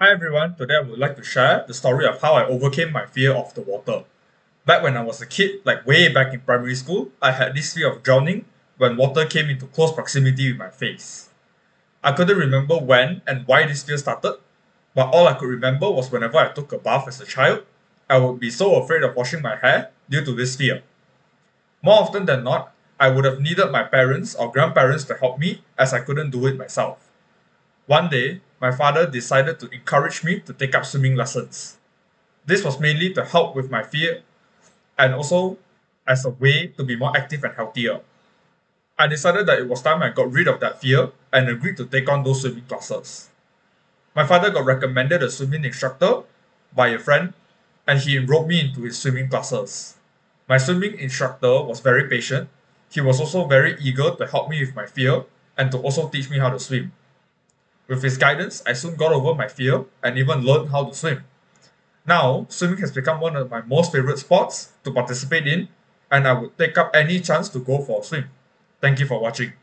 Hi everyone, today I would like to share the story of how I overcame my fear of the water. Back when I was a kid, like way back in primary school, I had this fear of drowning when water came into close proximity with my face. I couldn't remember when and why this fear started, but all I could remember was whenever I took a bath as a child, I would be so afraid of washing my hair due to this fear. More often than not, I would have needed my parents or grandparents to help me as I couldn't do it myself. One day, my father decided to encourage me to take up swimming lessons. This was mainly to help with my fear and also as a way to be more active and healthier. I decided that it was time I got rid of that fear and agreed to take on those swimming classes. My father got recommended a swimming instructor by a friend and he enrolled me into his swimming classes. My swimming instructor was very patient. He was also very eager to help me with my fear and to also teach me how to swim. With his guidance, I soon got over my fear and even learned how to swim. Now, swimming has become one of my most favorite sports to participate in, and I would take up any chance to go for a swim. Thank you for watching.